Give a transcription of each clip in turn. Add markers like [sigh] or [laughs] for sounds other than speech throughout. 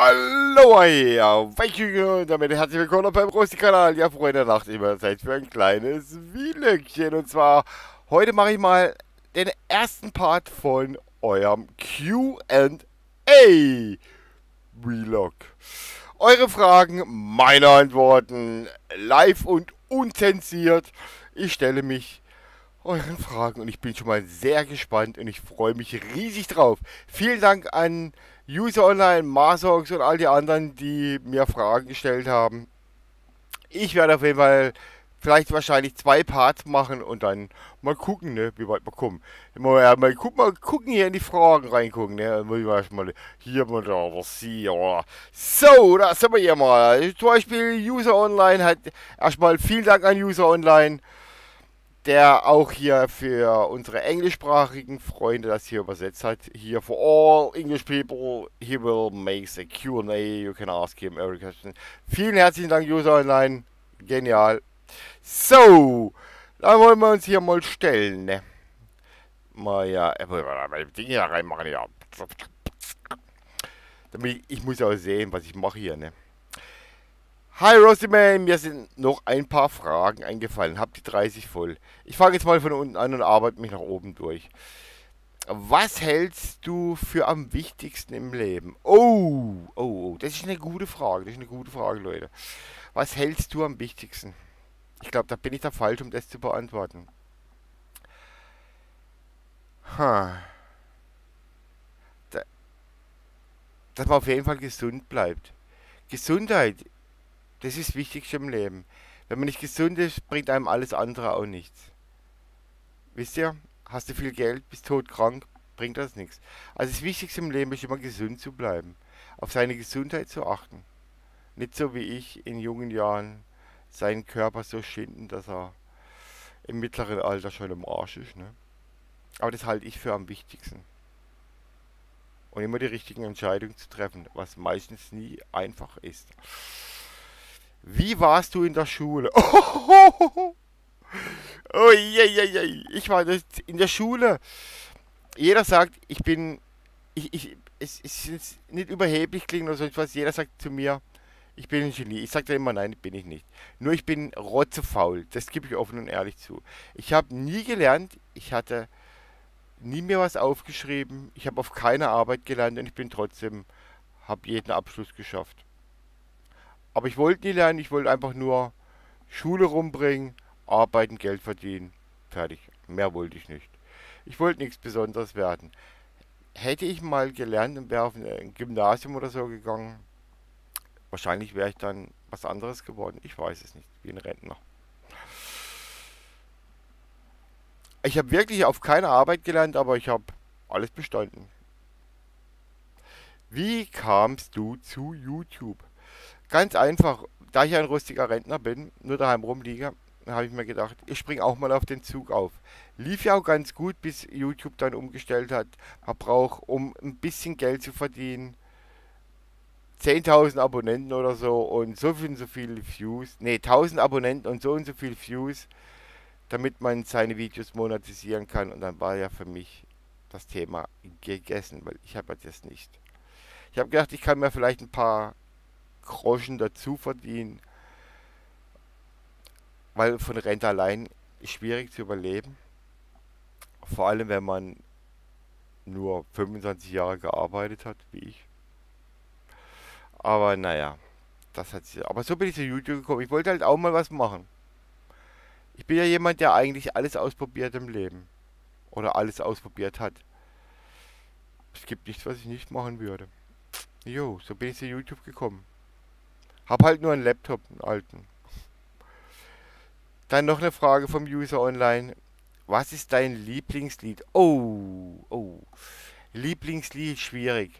Hallo, ja, und damit herzlich willkommen beim Rosti-Kanal. Ja, Freunde, der Nacht immer Zeit für ein kleines Wielöckchen. Und zwar, heute mache ich mal den ersten Part von eurem Q&A-Vlog. Eure Fragen, meine Antworten, live und unzensiert. Ich stelle mich euren Fragen und ich bin schon mal sehr gespannt und ich freue mich riesig drauf. Vielen Dank an User Online, Marsox und all die anderen, die mir Fragen gestellt haben. Ich werde auf jeden Fall vielleicht wahrscheinlich zwei Parts machen und dann mal gucken, ne, wie weit wir kommen. Mal, mal, guck, mal gucken hier in die Fragen reingucken, ne. Muss ich mal hier mal da was hier. So, da sind wir hier mal. Zum Beispiel User Online hat erstmal vielen Dank an User Online der auch hier für unsere englischsprachigen Freunde das hier übersetzt hat. Hier for all English people, he will make a Q&A, you can ask him every question. Vielen herzlichen Dank, User Online. Genial. So, dann wollen wir uns hier mal stellen, ne? Mal ja, äh, Dinge hier reinmachen, ja. Damit ich, muss ja auch sehen, was ich mache hier, ne? Hi Rosyman, mir sind noch ein paar Fragen eingefallen. Hab die 30 voll. Ich fange jetzt mal von unten an und arbeite mich nach oben durch. Was hältst du für am wichtigsten im Leben? Oh, oh, oh, das ist eine gute Frage. Das ist eine gute Frage, Leute. Was hältst du am wichtigsten? Ich glaube, da bin ich da falsch, um das zu beantworten. Ha. Da, dass man auf jeden Fall gesund bleibt. Gesundheit das ist wichtig im Leben. Wenn man nicht gesund ist, bringt einem alles andere auch nichts. Wisst ihr? Hast du viel Geld, bist todkrank, bringt das nichts. Also das Wichtigste im Leben ist immer gesund zu bleiben. Auf seine Gesundheit zu achten. Nicht so wie ich in jungen Jahren seinen Körper so schinden, dass er im mittleren Alter schon im Arsch ist. Ne? Aber das halte ich für am wichtigsten. Und immer die richtigen Entscheidungen zu treffen, was meistens nie einfach ist. Wie warst du in der Schule? Oh, oh je, je, je. ich war in der Schule. Jeder sagt, ich bin, ich, ich, es ist nicht überheblich klingen oder sonst was. Jeder sagt zu mir, ich bin ein Genie. Ich sage dann immer, nein, bin ich nicht. Nur ich bin rotzefaul. Das gebe ich offen und ehrlich zu. Ich habe nie gelernt. Ich hatte nie mehr was aufgeschrieben. Ich habe auf keine Arbeit gelernt und ich bin trotzdem, habe jeden Abschluss geschafft. Aber ich wollte nie lernen, ich wollte einfach nur Schule rumbringen, arbeiten, Geld verdienen. Fertig. Mehr wollte ich nicht. Ich wollte nichts Besonderes werden. Hätte ich mal gelernt und wäre auf ein Gymnasium oder so gegangen, wahrscheinlich wäre ich dann was anderes geworden. Ich weiß es nicht, wie ein Rentner. Ich habe wirklich auf keine Arbeit gelernt, aber ich habe alles bestanden. Wie kamst du zu YouTube? Ganz einfach, da ich ein rustiger Rentner bin, nur daheim rumliege, habe ich mir gedacht, ich springe auch mal auf den Zug auf. Lief ja auch ganz gut, bis YouTube dann umgestellt hat. Man braucht, um ein bisschen Geld zu verdienen, 10.000 Abonnenten oder so und so viel und so viele Views. Ne, 1000 Abonnenten und so und so viele Views, damit man seine Videos monetisieren kann. Und dann war ja für mich das Thema gegessen, weil ich habe das nicht. Ich habe gedacht, ich kann mir vielleicht ein paar Groschen dazu verdienen, weil von Rente allein ist schwierig zu überleben. Vor allem, wenn man nur 25 Jahre gearbeitet hat, wie ich. Aber naja, das hat sich. Aber so bin ich zu YouTube gekommen. Ich wollte halt auch mal was machen. Ich bin ja jemand, der eigentlich alles ausprobiert im Leben. Oder alles ausprobiert hat. Es gibt nichts, was ich nicht machen würde. Jo, so bin ich zu YouTube gekommen. Hab halt nur einen Laptop, einen alten. Dann noch eine Frage vom User Online. Was ist dein Lieblingslied? Oh, oh. Lieblingslied schwierig.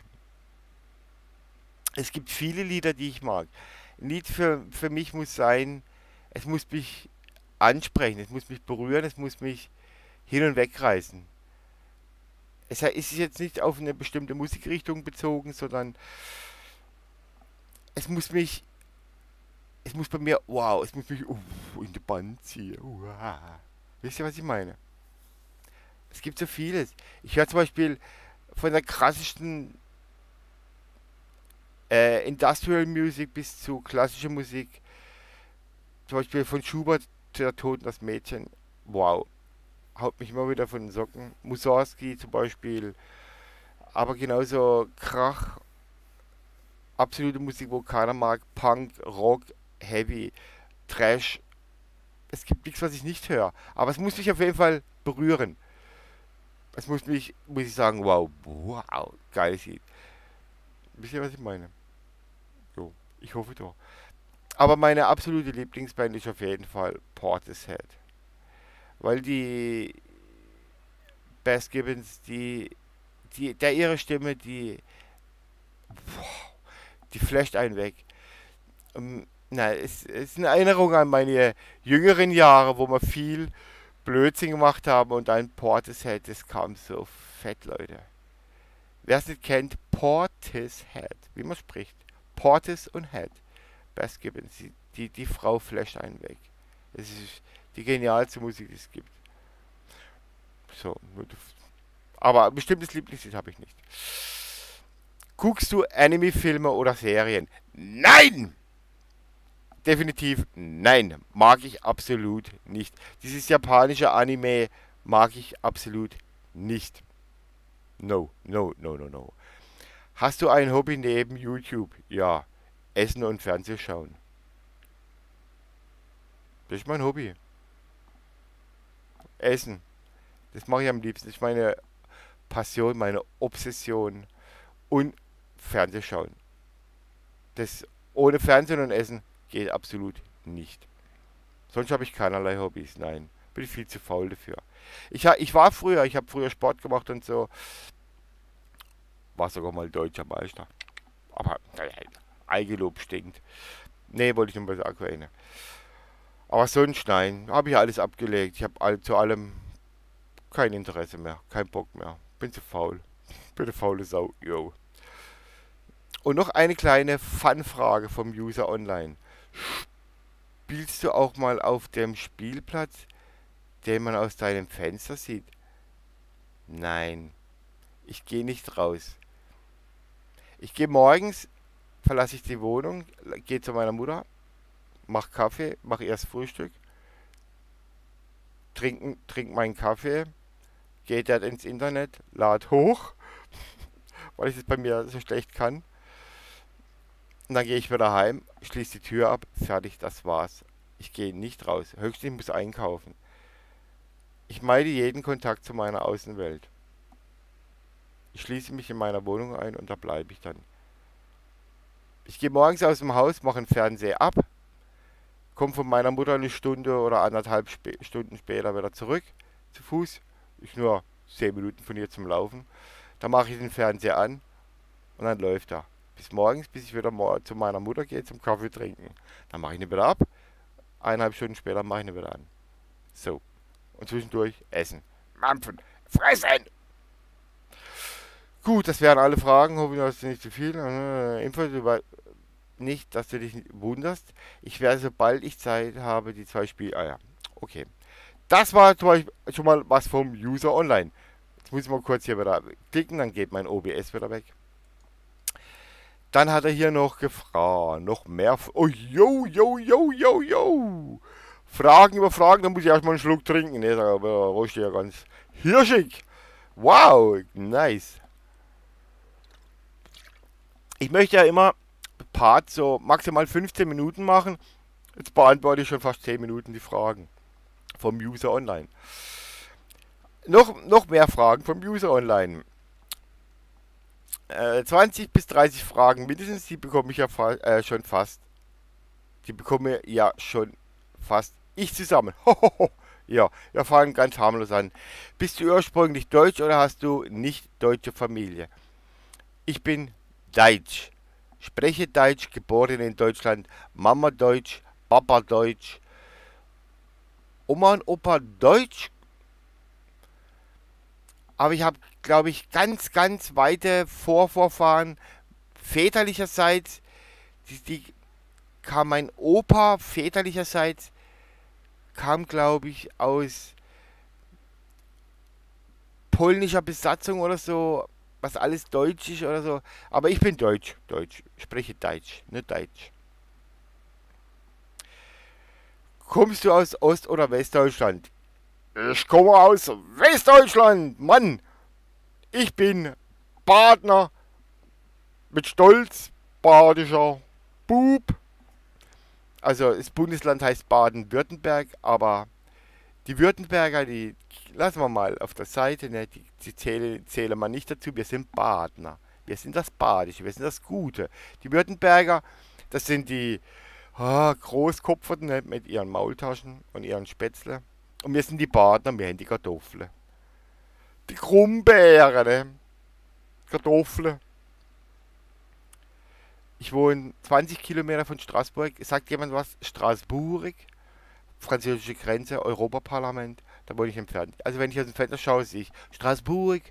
Es gibt viele Lieder, die ich mag. Ein Lied für, für mich muss sein, es muss mich ansprechen, es muss mich berühren, es muss mich hin und weg reißen. Es ist jetzt nicht auf eine bestimmte Musikrichtung bezogen, sondern es muss mich es muss bei mir, wow, es muss mich uh, in die Band ziehen. Wow. Wisst ihr, was ich meine? Es gibt so vieles. Ich höre zum Beispiel von der krassesten Äh, Industrial Music bis zu klassischer Musik. Zum Beispiel von Schubert zu der Toten das Mädchen. Wow. Haut mich immer wieder von den Socken. Mussorgsky zum Beispiel. Aber genauso Krach. Absolute Musik, wo keiner mag. Punk, Rock, Heavy, Trash. Es gibt nichts, was ich nicht höre. Aber es muss mich auf jeden Fall berühren. Es muss mich, muss ich sagen, wow, wow, geil sieht. Wisst ihr, was ich meine? So, ich hoffe doch. Aber meine absolute Lieblingsband ist auf jeden Fall Portishead. Weil die Bass Gibbons, die, die, der ihre Stimme, die, die flasht einen weg. Um, na, es, ist eine Erinnerung an meine jüngeren Jahre, wo wir viel Blödsinn gemacht haben und ein Portishead, das kam so fett, Leute. Wer es nicht kennt, Portishead, wie man spricht. Portis und Head. Bass Gibbons, die, die, die Frau flasht einen weg. Es ist die genialste Musik, die es gibt. So, aber bestimmtes Lieblingslied habe ich nicht. Guckst du Anime-Filme oder Serien? Nein! Definitiv nein. Mag ich absolut nicht. Dieses japanische Anime mag ich absolut nicht. No, no, no, no, no. Hast du ein Hobby neben YouTube? Ja. Essen und Fernsehen schauen. Das ist mein Hobby. Essen. Das mache ich am liebsten. Das ist meine Passion, meine Obsession. Und Fernsehen schauen. Das ohne Fernsehen und Essen geht absolut nicht. Sonst habe ich keinerlei Hobbys. Nein, bin viel zu faul dafür. Ich, ich war früher, ich habe früher Sport gemacht und so. War sogar mal deutscher Meister. Aber Eigenlob stinkt. Nee, wollte ich nur mal sagen. Aber sonst nein, habe ich alles abgelegt. Ich habe all, zu allem kein Interesse mehr, kein Bock mehr. Bin zu faul. [laughs] Bin eine faule Sau. Yo. Und noch eine kleine Fun-Frage vom User Online. Spielst du auch mal auf dem Spielplatz, den man aus deinem Fenster sieht? Nein, ich gehe nicht raus. Ich gehe morgens, verlasse ich die Wohnung, gehe zu meiner Mutter, mache Kaffee, mache erst Frühstück, trinke trink meinen Kaffee, gehe dort ins Internet, lade hoch, [laughs] weil ich es bei mir so schlecht kann. Und dann gehe ich wieder heim, schließe die Tür ab, fertig, das war's. Ich gehe nicht raus. Höchstens ich muss einkaufen. Ich meide jeden Kontakt zu meiner Außenwelt. Ich schließe mich in meiner Wohnung ein und da bleibe ich dann. Ich gehe morgens aus dem Haus, mache den Fernseher ab, komme von meiner Mutter eine Stunde oder anderthalb Sp Stunden später wieder zurück zu Fuß. Ich nur 10 Minuten von hier zum Laufen. Dann mache ich den Fernseher an und dann läuft er bis morgens, bis ich wieder zu meiner Mutter gehe zum Kaffee trinken. Dann mache ich ihn wieder ab. Eineinhalb Stunden später mache ich ihn wieder an. So. Und zwischendurch essen. Mampfen. Fressen! Gut, das wären alle Fragen. Hoffe dass du nicht zu viel. Äh, Infos über nicht, dass du dich wunderst. Ich werde, sobald ich Zeit habe, die zwei Spiele. Ah ja, okay. Das war zum Beispiel schon mal was vom User Online. Jetzt muss ich mal kurz hier wieder klicken, dann geht mein OBS wieder weg. Dann hat er hier noch gefragt, noch mehr. Oh, yo, yo, yo, yo, yo. Fragen über Fragen, dann muss ich erstmal einen Schluck trinken. Ne, aber wo steht ja ganz hirschig. Wow, nice. Ich möchte ja immer Part so maximal 15 Minuten machen. Jetzt beantworte ich schon fast 10 Minuten die Fragen vom User Online. Noch, noch mehr Fragen vom User Online. 20 äh, bis 30 Fragen mindestens, die bekomme ich ja fa äh, schon fast. Die bekomme ja schon fast ich zusammen. [laughs] ja, wir fangen ganz harmlos an. Bist du ursprünglich deutsch oder hast du nicht deutsche Familie? Ich bin deutsch. Spreche Deutsch, geboren in Deutschland. Mama Deutsch, Papa Deutsch. Oma und Opa Deutsch. Aber ich habe glaube ich, ganz, ganz weite Vorvorfahren väterlicherseits. Die, die kam mein Opa väterlicherseits, kam, glaube ich, aus polnischer Besatzung oder so. was alles Deutsch ist oder so. Aber ich bin Deutsch. Deutsch. Spreche Deutsch, nicht Deutsch. Kommst du aus Ost- oder Westdeutschland? Ich komme aus Westdeutschland, Mann. Ich bin Badner mit Stolz, badischer Bub. Also das Bundesland heißt Baden-Württemberg, aber die Württemberger, die lassen wir mal auf der Seite, ne, die, die zählen, zählen wir nicht dazu. Wir sind Badner. Wir sind das Badische, wir sind das Gute. Die Württemberger, das sind die oh, Großkopferten ne, mit ihren Maultaschen und ihren Spätzle. Und wir sind die Badner, wir haben die Kartoffeln. Die Krummbeeren, ne? Kartoffeln. Ich wohne 20 Kilometer von Straßburg. Sagt jemand was? Straßburg? Französische Grenze, Europaparlament. Da wohne ich entfernt. Also wenn ich aus dem Fenster schaue, sehe ich Straßburg.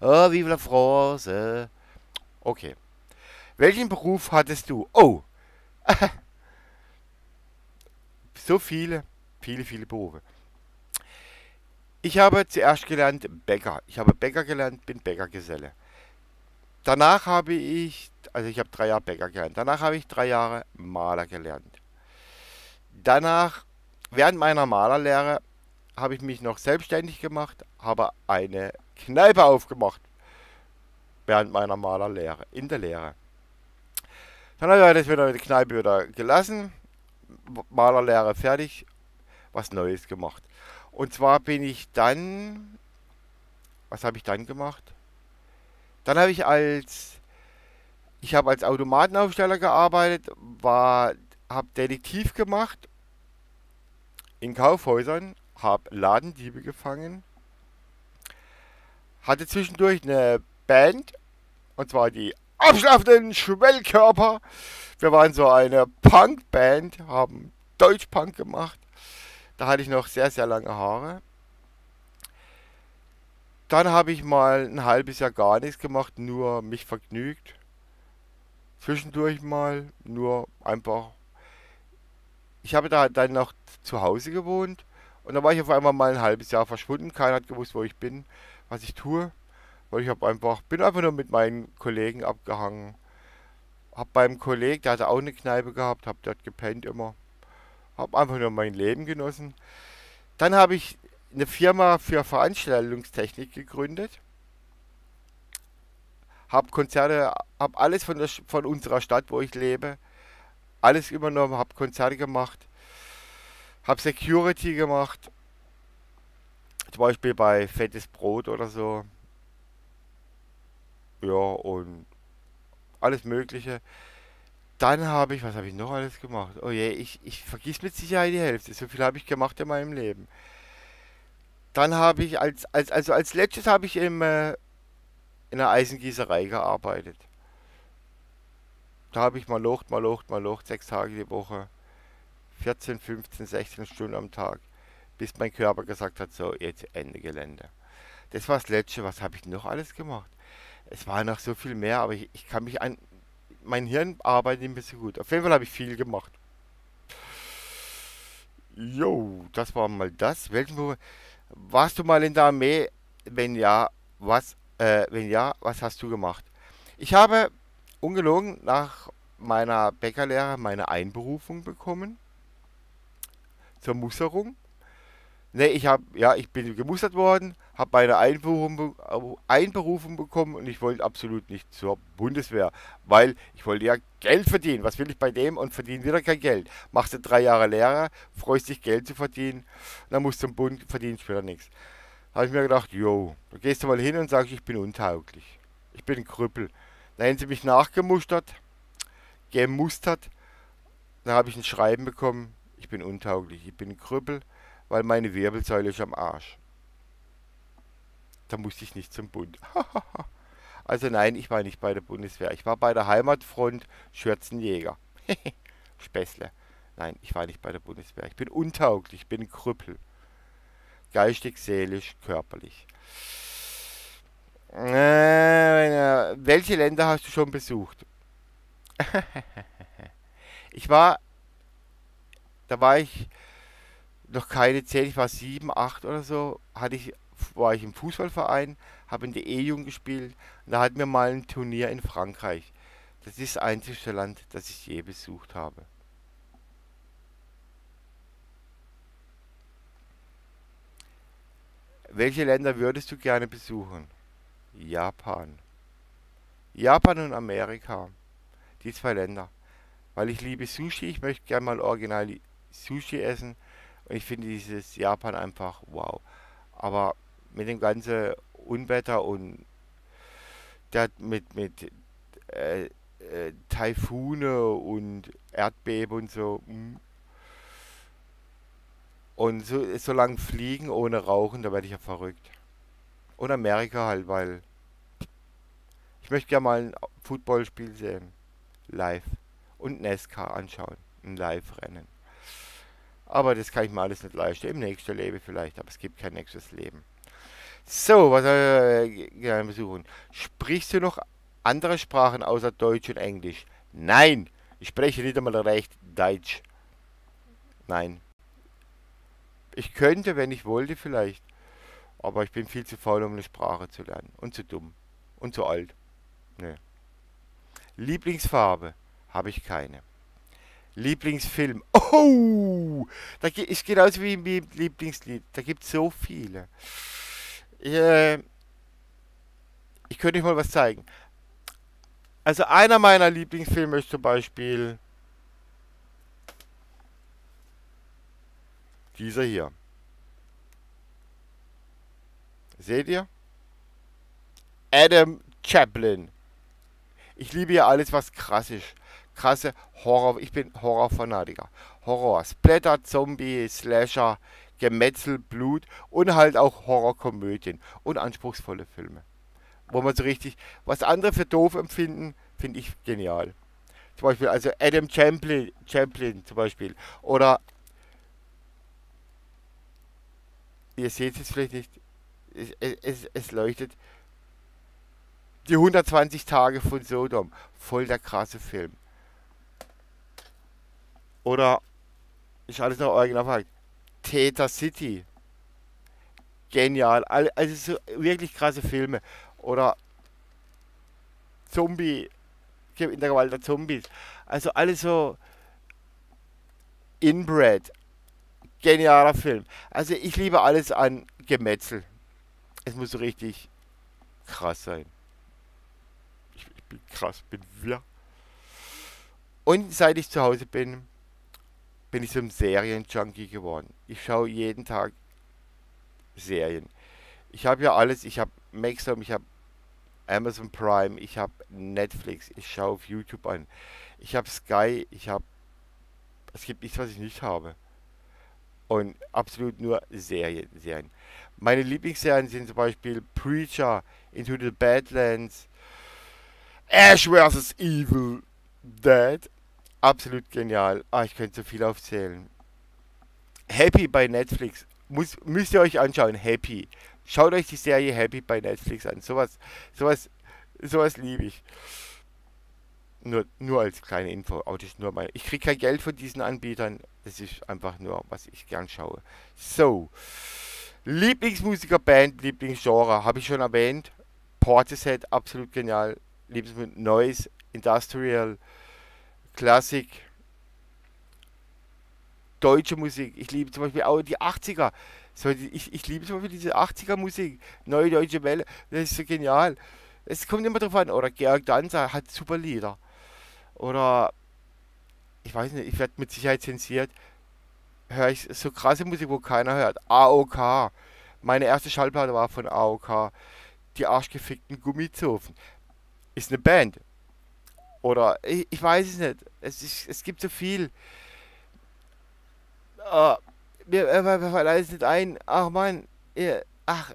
Oh, vive la France. Okay. Welchen Beruf hattest du? Oh. [laughs] so viele, viele, viele Berufe. Ich habe zuerst gelernt Bäcker. Ich habe Bäcker gelernt, bin Bäckergeselle. Danach habe ich, also ich habe drei Jahre Bäcker gelernt. Danach habe ich drei Jahre Maler gelernt. Danach, während meiner Malerlehre, habe ich mich noch selbstständig gemacht, habe eine Kneipe aufgemacht. Während meiner Malerlehre, in der Lehre. Dann habe ich das wieder die Kneipe wieder gelassen, Malerlehre fertig, was Neues gemacht. Und zwar bin ich dann, was habe ich dann gemacht? Dann habe ich als, ich habe als Automatenaufsteller gearbeitet, war, habe Detektiv gemacht in Kaufhäusern, habe Ladendiebe gefangen, hatte zwischendurch eine Band, und zwar die abschlaffenden Schwellkörper. Wir waren so eine Punkband, haben Deutschpunk gemacht. Da hatte ich noch sehr, sehr lange Haare. Dann habe ich mal ein halbes Jahr gar nichts gemacht, nur mich vergnügt. Zwischendurch mal nur einfach. Ich habe da dann noch zu Hause gewohnt und da war ich auf einmal mal ein halbes Jahr verschwunden. Keiner hat gewusst, wo ich bin, was ich tue. Weil ich habe einfach, bin einfach nur mit meinen Kollegen abgehangen. Hab beim Kollegen, der hatte auch eine Kneipe gehabt, hab dort gepennt immer. Hab einfach nur mein Leben genossen. Dann habe ich eine Firma für Veranstaltungstechnik gegründet. Hab Konzerte, hab alles von, der, von unserer Stadt, wo ich lebe, alles übernommen, hab Konzerte gemacht, hab Security gemacht, zum Beispiel bei Fettes Brot oder so. Ja, und alles Mögliche. Dann habe ich, was habe ich noch alles gemacht? Oh je, ich, ich vergiss mit Sicherheit die Hälfte. So viel habe ich gemacht in meinem Leben. Dann habe ich als, als, also als letztes habe ich im, äh, in einer Eisengießerei gearbeitet. Da habe ich mal locht, mal locht, mal locht, sechs Tage die Woche. 14, 15, 16 Stunden am Tag. Bis mein Körper gesagt hat, so, jetzt Ende Gelände. Das war das Letzte. Was habe ich noch alles gemacht? Es war noch so viel mehr, aber ich, ich kann mich an... Mein Hirn arbeitet ein bisschen gut. Auf jeden Fall habe ich viel gemacht. Jo, das war mal das. Warst du mal in der Armee? Wenn ja, was, äh, wenn ja, was hast du gemacht? Ich habe ungelogen nach meiner Bäckerlehre meine Einberufung bekommen zur Musterung. Ne, ich habe, ja, ich bin gemustert worden, habe meine Einberufung, Einberufung bekommen und ich wollte absolut nicht zur Bundeswehr, weil ich wollte ja Geld verdienen. Was will ich bei dem und verdiene wieder kein Geld? Machst du drei Jahre Lehrer, freust dich Geld zu verdienen, dann musst du zum Bund, verdienst später nichts. Habe ich mir gedacht, jo, da gehst du mal hin und sagst, ich bin untauglich. Ich bin ein Krüppel. Dann haben sie mich nachgemustert, gemustert, dann habe ich ein Schreiben bekommen, ich bin untauglich, ich bin ein Krüppel weil meine Wirbelsäule ist am Arsch. Da musste ich nicht zum Bund. [laughs] also nein, ich war nicht bei der Bundeswehr. Ich war bei der Heimatfront Schürzenjäger. [laughs] Späßle. Nein, ich war nicht bei der Bundeswehr. Ich bin untauglich, ich bin Krüppel. Geistig, seelisch, körperlich. Äh, welche Länder hast du schon besucht? [laughs] ich war, da war ich noch keine 10, ich war 7, 8 oder so, hatte ich war ich im Fußballverein, habe in der E-Jugend gespielt und da hatten wir mal ein Turnier in Frankreich. Das ist das einzige Land, das ich je besucht habe. Welche Länder würdest du gerne besuchen? Japan. Japan und Amerika. Die zwei Länder. Weil ich liebe Sushi, ich möchte gerne mal original Sushi essen. Und ich finde dieses Japan einfach wow. Aber mit dem ganzen Unwetter und der mit, mit äh, äh, Taifune und Erdbeben und so. Mm. Und so, so lang fliegen ohne Rauchen, da werde ich ja verrückt. Und Amerika halt, weil ich möchte gerne mal ein Footballspiel sehen. Live. Und NASCAR anschauen. Ein Live-Rennen. Aber das kann ich mir alles nicht leisten. Im nächsten Leben vielleicht, aber es gibt kein nächstes Leben. So, was soll ich gerne besuchen? Sprichst du noch andere Sprachen außer Deutsch und Englisch? Nein, ich spreche nicht einmal recht Deutsch. Nein. Ich könnte, wenn ich wollte, vielleicht. Aber ich bin viel zu faul, um eine Sprache zu lernen. Und zu dumm. Und zu alt. Nee. Lieblingsfarbe habe ich keine. Lieblingsfilm. Oh! Da ist genauso wie im Lieblingslied. Da gibt es so viele. Äh, ich könnte euch mal was zeigen. Also einer meiner Lieblingsfilme ist zum Beispiel dieser hier. Seht ihr? Adam Chaplin. Ich liebe ja alles, was krass ist. Krasse Horror. Ich bin Horrorfanatiker. Horror, Splatter, Zombie, Slasher, Gemetzel, Blut und halt auch Horrorkomödien und anspruchsvolle Filme. Wo man so richtig, was andere für doof empfinden, finde ich genial. Zum Beispiel, also Adam Champlin, Champlin zum Beispiel. Oder, ihr seht es vielleicht nicht, es, es, es leuchtet. Die 120 Tage von Sodom. Voll der krasse Film. Oder, ist alles noch original Theta City. Genial. Also so wirklich krasse Filme. Oder Zombie. In der Gewalt der Zombies. Also alles so Inbred. Genialer Film. Also ich liebe alles an Gemetzel. Es muss so richtig krass sein. Ich, ich bin krass, bin wir. Und seit ich zu Hause bin, bin ich ein Serienjunkie geworden. Ich schaue jeden Tag Serien. Ich habe ja alles, ich habe Maxim, ich habe Amazon Prime, ich habe Netflix, ich schaue auf YouTube an. Ich habe Sky, ich habe es gibt nichts, was ich nicht habe. Und absolut nur Serien, Serien. Meine Lieblingsserien sind zum Beispiel Preacher, Into the Badlands, Ash vs. Evil Dead Absolut genial. Ah, ich könnte so viel aufzählen. Happy bei Netflix. Muss, müsst ihr euch anschauen. Happy. Schaut euch die Serie Happy bei Netflix an. Sowas, sowas, sowas liebe ich. Nur, nur als kleine Info. Aber das nur mein, ich kriege kein Geld von diesen Anbietern. Das ist einfach nur, was ich gern schaue. So. Lieblingsmusiker-Band, Lieblingsgenre, habe ich schon erwähnt. Portishead, absolut genial. Lieblingsmusik, Noise, Industrial, Klassik, deutsche Musik. Ich liebe zum Beispiel auch die 80er. So, ich, ich liebe zum Beispiel diese 80er Musik. Neue Deutsche Welle. Das ist so genial. Es kommt immer drauf an. Oder Georg Danzer hat super Lieder. Oder, ich weiß nicht, ich werde mit Sicherheit zensiert. Höre ich so krasse Musik, wo keiner hört. AOK. Meine erste Schallplatte war von AOK. Die arschgefickten Gummizofen. Ist eine Band. Oder ich, ich weiß es nicht. Es, ist, es gibt so viel. Uh, mir fällt es nicht ein. Ach man, ach,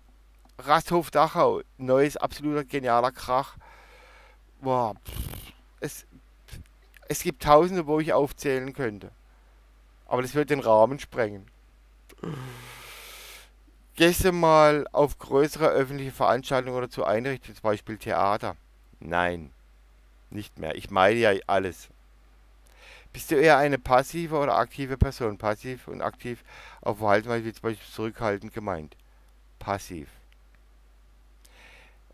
Rasthof Dachau. Neues, absoluter genialer Krach. Boah, es, es gibt tausende, wo ich aufzählen könnte. Aber das wird den Rahmen sprengen. Du mal auf größere öffentliche Veranstaltungen oder zu Einrichtungen, zum Beispiel Theater? Nein. Nicht mehr. Ich meine ja alles. Bist du eher eine passive oder aktive Person? Passiv und aktiv auf Verhalten, wie zum Beispiel zurückhaltend gemeint. passiv.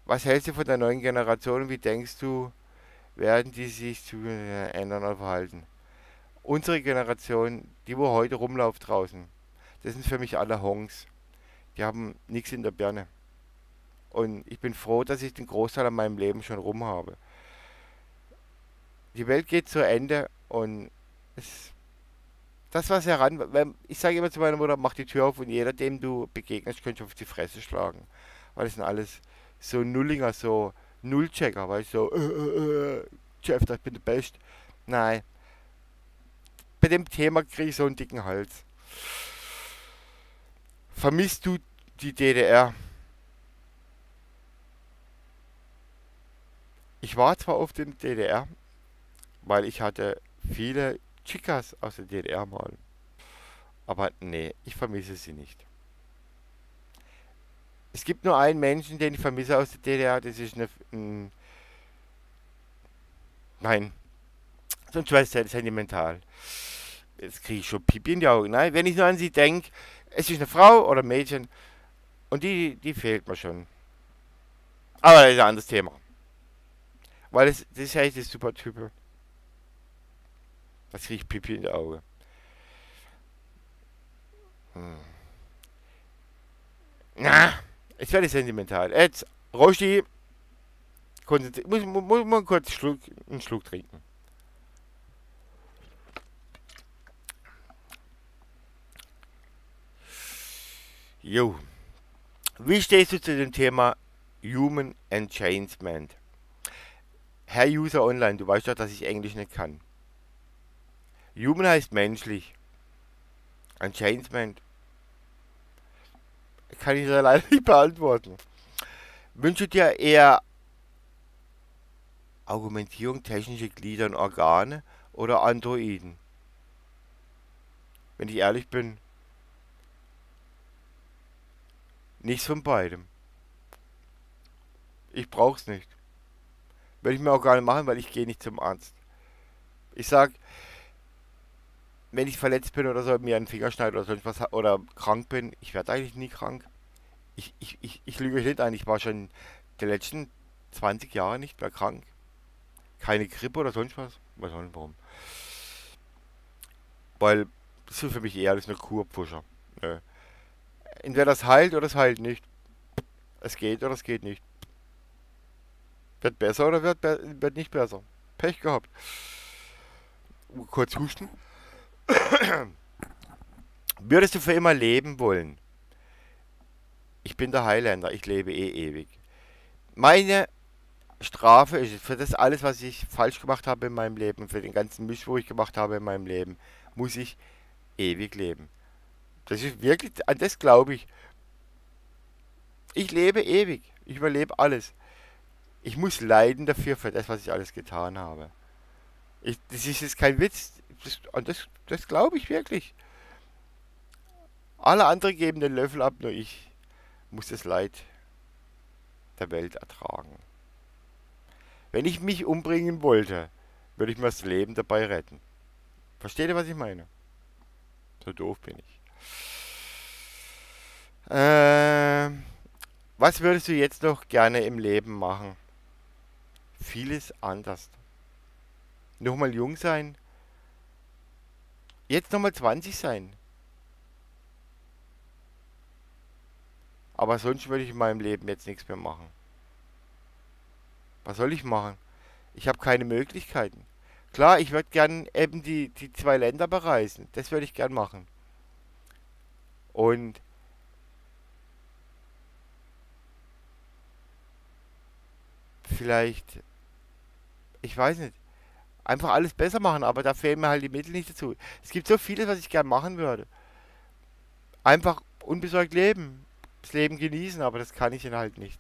Was hältst du von der neuen Generation und wie denkst du, werden die sich zu ändern oder verhalten? Unsere Generation, die wo heute rumläuft draußen, das sind für mich alle Hongs. Die haben nichts in der Birne. Und ich bin froh, dass ich den Großteil an meinem Leben schon rum habe. Die Welt geht zu Ende und es, das, was heran. Ich sage immer zu meiner Mutter, mach die Tür auf und jeder, dem du begegnest, könnte auf die Fresse schlagen. Weil das sind alles so Nullinger, so Nullchecker, weil ich so, äh, äh, äh, Chef, ich bin der Best. Nein. Bei dem Thema kriege ich so einen dicken Hals. Vermisst du die DDR? Ich war zwar oft in der DDR, weil ich hatte viele Chicas aus der DDR mal. Aber nee, ich vermisse sie nicht. Es gibt nur einen Menschen, den ich vermisse aus der DDR, das ist eine. Ein, nein, sonst wäre es sentimental. Jetzt kriege ich schon Pipi in die Augen. Nein, wenn ich nur an sie denke, es ist eine Frau oder ein Mädchen und die, die fehlt mir schon. Aber das ist ein anderes Thema. Weil das, das ist echt ein super Typ. Das kriege ich Pipi in die Augen. Hm. Na, jetzt werde ich sentimental. Jetzt, muss, muss, muss man kurz einen Schluck, einen Schluck trinken. Jo. Wie stehst du zu dem Thema Human Enchantment? Herr User Online, du weißt doch, dass ich Englisch nicht kann. Human heißt menschlich. Enchantment kann ich leider nicht beantworten. Wünsche dir eher Argumentierung technische Glieder und Organe oder Androiden? Wenn ich ehrlich bin, Nichts von beidem. Ich brauch's nicht. Will ich mir auch gar nicht machen, weil ich gehe nicht zum Arzt. Ich sag, wenn ich verletzt bin oder so, mir einen Finger schneide oder sonst was oder krank bin, ich werde eigentlich nie krank. Ich, ich, ich, ich lüge euch nicht ein, ich war schon die letzten 20 Jahre nicht mehr krank. Keine Grippe oder sonst was. Weiß auch nicht warum. Weil das ist für mich eher als eine Kurpfuscher. Nö. Entweder das heilt oder es heilt nicht. Es geht oder es geht nicht. Wird besser oder wird, wird nicht besser. Pech gehabt. Kurz husten. [coughs] Würdest du für immer leben wollen? Ich bin der Highlander, ich lebe eh ewig. Meine Strafe ist für das alles, was ich falsch gemacht habe in meinem Leben, für den ganzen Misch, wo ich gemacht habe in meinem Leben, muss ich ewig leben. Das ist wirklich, an das glaube ich. Ich lebe ewig. Ich überlebe alles. Ich muss leiden dafür, für das, was ich alles getan habe. Ich, das ist jetzt kein Witz. Das, das, das glaube ich wirklich. Alle anderen geben den Löffel ab, nur ich muss das Leid der Welt ertragen. Wenn ich mich umbringen wollte, würde ich mir das Leben dabei retten. Versteht ihr, was ich meine? So doof bin ich. Äh, was würdest du jetzt noch gerne im Leben machen? Vieles anders. Nochmal jung sein. Jetzt nochmal 20 sein. Aber sonst würde ich in meinem Leben jetzt nichts mehr machen. Was soll ich machen? Ich habe keine Möglichkeiten. Klar, ich würde gern eben die, die zwei Länder bereisen. Das würde ich gern machen. Und vielleicht, ich weiß nicht, einfach alles besser machen, aber da fehlen mir halt die Mittel nicht dazu. Es gibt so vieles, was ich gern machen würde. Einfach unbesorgt leben, das Leben genießen, aber das kann ich dann halt nicht.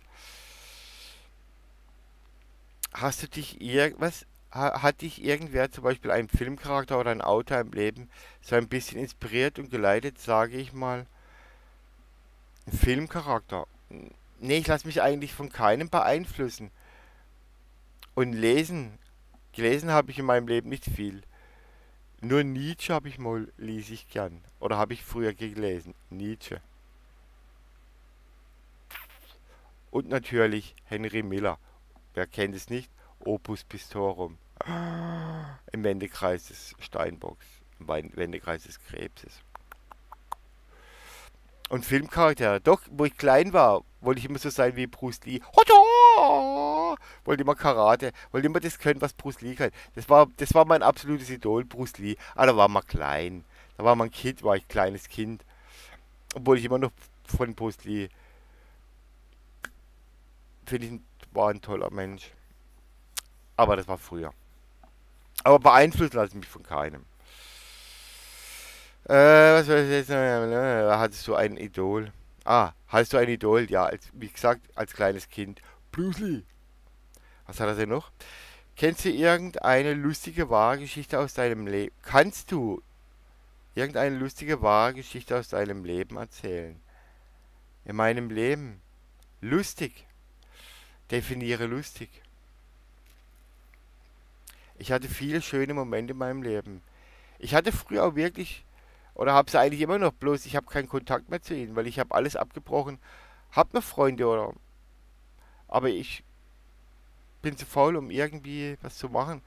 Hast du dich irgendwas, hat dich irgendwer, zum Beispiel ein Filmcharakter oder ein Autor im Leben, so ein bisschen inspiriert und geleitet, sage ich mal? Ein Filmcharakter? Nee, ich lasse mich eigentlich von keinem beeinflussen. Und lesen, gelesen habe ich in meinem Leben nicht viel. Nur Nietzsche habe ich mal, lese ich gern. Oder habe ich früher gelesen. Nietzsche. Und natürlich Henry Miller. Wer kennt es nicht? Opus Pistorum. [gasps] Im Wendekreis des Steinbocks. Im Wendekreis des Krebses. Und Filmcharaktere. Doch, wo ich klein war, wollte ich immer so sein wie Bruce Lee. Wollte immer Karate, wollte immer das können, was Bruce Lee kann. Das war, das war mein absolutes Idol, Bruce Lee. Aber da war man klein. Da war man Kind, war ich kleines Kind. Obwohl ich immer noch von Bruce Lee finde ich, war ein toller Mensch. Aber das war früher. Aber beeinflussen lasse ich mich von keinem. Äh, was soll ich jetzt noch? Hattest du ein Idol? Ah, hattest du ein Idol? Ja, als, wie gesagt, als kleines Kind. Bruce Lee. Was hat er denn noch? Kennst du irgendeine lustige wahre Geschichte aus deinem Leben? Kannst du irgendeine lustige wahre Geschichte aus deinem Leben erzählen? In meinem Leben. Lustig. Definiere lustig. Ich hatte viele schöne Momente in meinem Leben. Ich hatte früher auch wirklich, oder habe es eigentlich immer noch, bloß ich habe keinen Kontakt mehr zu ihnen, weil ich habe alles abgebrochen. Hab noch Freunde oder. Aber ich bin zu faul, um irgendwie was zu machen.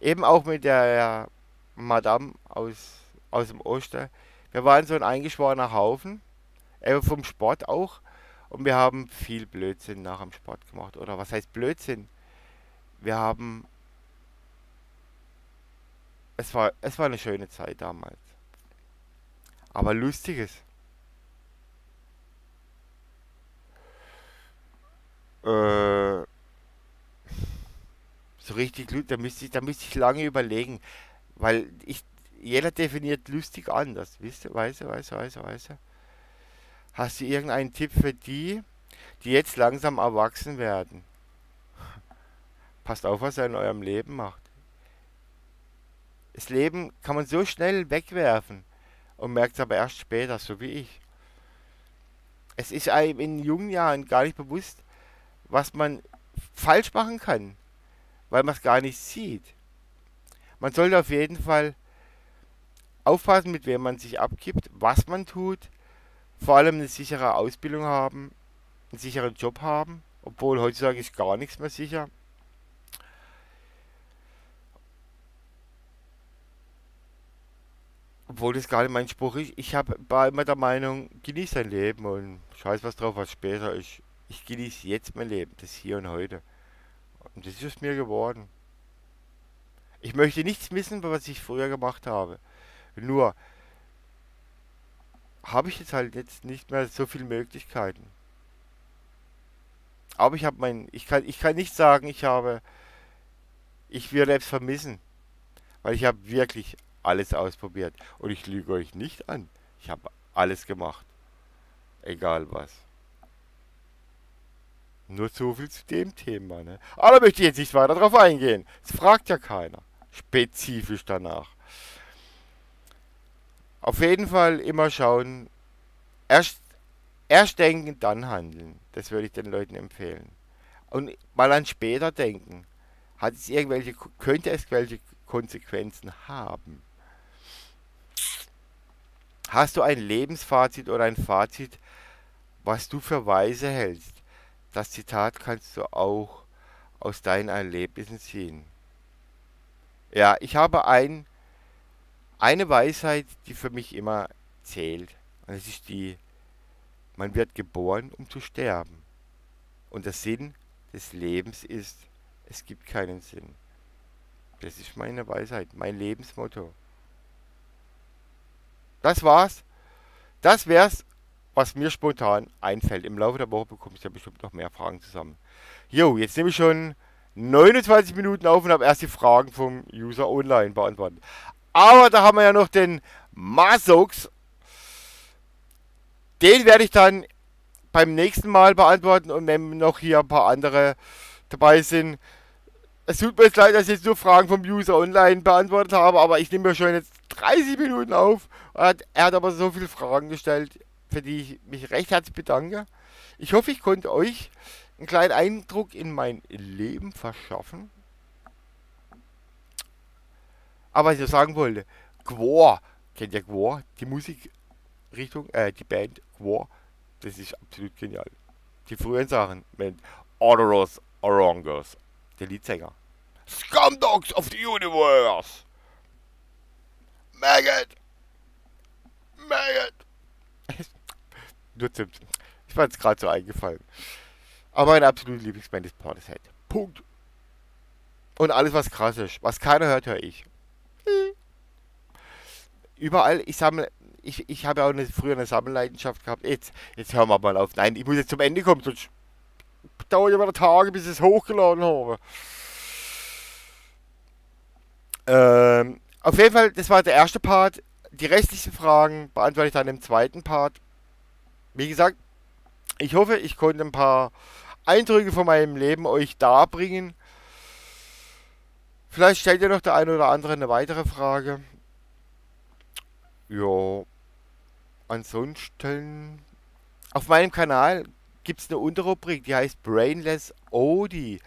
Eben auch mit der Madame aus, aus dem Oster. Wir waren so ein eingeschworener Haufen. Eben vom Sport auch. Und wir haben viel Blödsinn nach dem Sport gemacht. Oder was heißt Blödsinn? Wir haben. Es war, es war eine schöne Zeit damals. Aber lustiges. Äh, so richtig, da müsste ich, da ich lange überlegen. Weil ich, jeder definiert lustig anders. Wisst ihr, weißt du, weißt du, weißt du, weißt du. Hast du irgendeinen Tipp für die, die jetzt langsam erwachsen werden? Passt auf, was ihr in eurem Leben macht. Das Leben kann man so schnell wegwerfen und merkt es aber erst später, so wie ich. Es ist einem in jungen Jahren gar nicht bewusst, was man falsch machen kann, weil man es gar nicht sieht. Man sollte auf jeden Fall aufpassen, mit wem man sich abgibt, was man tut, vor allem eine sichere Ausbildung haben, einen sicheren Job haben, obwohl heutzutage ist gar nichts mehr sicher. Obwohl das nicht mein Spruch ist. Ich hab, war immer der Meinung, genieß dein Leben und scheiß was drauf, was später ist. Ich genieße jetzt mein Leben, das Hier und Heute. Und das ist es mir geworden. Ich möchte nichts missen, was ich früher gemacht habe. Nur, habe ich jetzt halt jetzt nicht mehr so viele Möglichkeiten. Aber ich habe mein, ich kann, ich kann nicht sagen, ich habe, ich würde es vermissen, weil ich habe wirklich alles ausprobiert und ich lüge euch nicht an. Ich habe alles gemacht, egal was. Nur so viel zu dem Thema, ne? Aber da möchte ich jetzt nicht weiter drauf eingehen. Es fragt ja keiner. Spezifisch danach. Auf jeden Fall immer schauen, erst, erst denken, dann handeln. Das würde ich den Leuten empfehlen. Und mal an später denken. Hat es irgendwelche, könnte es welche Konsequenzen haben? Hast du ein Lebensfazit oder ein Fazit, was du für weise hältst? Das Zitat kannst du auch aus deinen Erlebnissen ziehen. Ja, ich habe ein eine Weisheit, die für mich immer zählt. Und es ist die, man wird geboren, um zu sterben. Und der Sinn des Lebens ist, es gibt keinen Sinn. Das ist meine Weisheit, mein Lebensmotto. Das war's. Das wär's, was mir spontan einfällt. Im Laufe der Woche bekommst du ja bestimmt noch mehr Fragen zusammen. Jo, jetzt nehme ich schon 29 Minuten auf und habe erst die Fragen vom User online beantwortet. Aber da haben wir ja noch den Masox. Den werde ich dann beim nächsten Mal beantworten und wenn noch hier ein paar andere dabei sind. Es tut mir jetzt leid, dass ich jetzt nur Fragen vom User online beantwortet habe, aber ich nehme mir schon jetzt 30 Minuten auf. Er hat, er hat aber so viele Fragen gestellt, für die ich mich recht herzlich bedanke. Ich hoffe, ich konnte euch einen kleinen Eindruck in mein Leben verschaffen. Aber was ich sagen wollte, Quor, kennt ihr Quor? Die Musikrichtung, äh, die Band Quor, das ist absolut genial. Die frühen Sachen mit Odoros Orongos, der Liedsänger. Scumdogs of the Universe! Maggot! Maggot! [laughs] Nur zum. Ich war jetzt gerade so eingefallen. Aber meine absolute Lieblingsband ist Portishead. Punkt. Und alles, was krass ist. Was keiner hört, höre ich. Überall, ich sammle. Ich, ich habe auch eine, früher eine Sammelleidenschaft gehabt. Jetzt, jetzt hören wir mal auf. Nein, ich muss jetzt zum Ende kommen, sonst dauert ja wieder Tage, bis ich es hochgeladen habe. Ähm, auf jeden Fall, das war der erste Part. Die restlichen Fragen beantworte ich dann im zweiten Part. Wie gesagt, ich hoffe, ich konnte ein paar Eindrücke von meinem Leben euch darbringen. Vielleicht stellt ihr noch der eine oder andere eine weitere Frage. Ja. Ansonsten. Auf meinem Kanal gibt es eine Unterrubrik, die heißt Brainless Odi.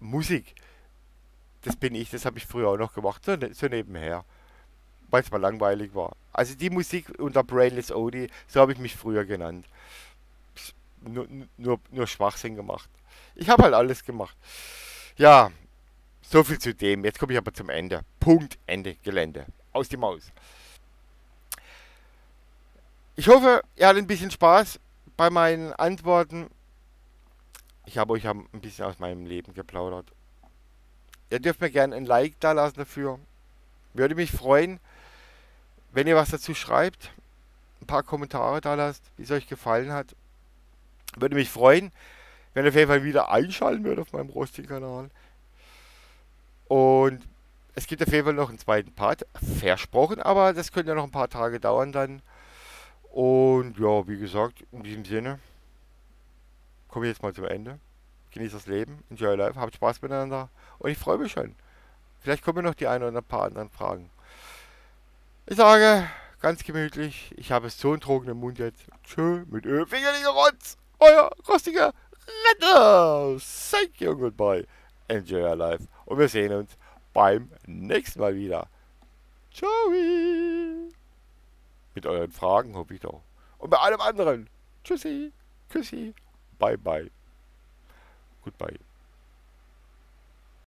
Musik. Das bin ich, das habe ich früher auch noch gemacht, so, ne, so nebenher. Weil es mal langweilig war. Also die Musik unter Brainless Odi, so habe ich mich früher genannt. Nur, nur, nur Schwachsinn gemacht. Ich habe halt alles gemacht. Ja, so viel zu dem. Jetzt komme ich aber zum Ende. Punkt, Ende, Gelände. Aus die Maus. Ich hoffe, ihr hattet ein bisschen Spaß bei meinen Antworten. Ich habe euch ein bisschen aus meinem Leben geplaudert. Ihr dürft mir gerne ein Like da lassen dafür. Würde mich freuen, wenn ihr was dazu schreibt. Ein paar Kommentare da lasst, wie es euch gefallen hat. Würde mich freuen, wenn ihr auf jeden Fall wieder einschalten würdet auf meinem Roasting-Kanal. Und es gibt auf jeden Fall noch einen zweiten Part. Versprochen, aber das könnte ja noch ein paar Tage dauern dann. Und ja, wie gesagt, in diesem Sinne komme ich jetzt mal zum Ende. Genießt das Leben, enjoy life, habt Spaß miteinander und ich freue mich schon. Vielleicht kommen noch die ein oder ein paar anderen Fragen. Ich sage, ganz gemütlich, ich habe so einen trockenen Mund jetzt. Tschö, mit Öl, Fingerlinge Rotz, euer rostiger Retter. Thank you, goodbye. Enjoy your life. Und wir sehen uns beim nächsten Mal wieder. Ciao. Mit euren Fragen hoffe ich doch. Und bei allem anderen. Tschüssi. Küssi. Bye bye. Goodbye.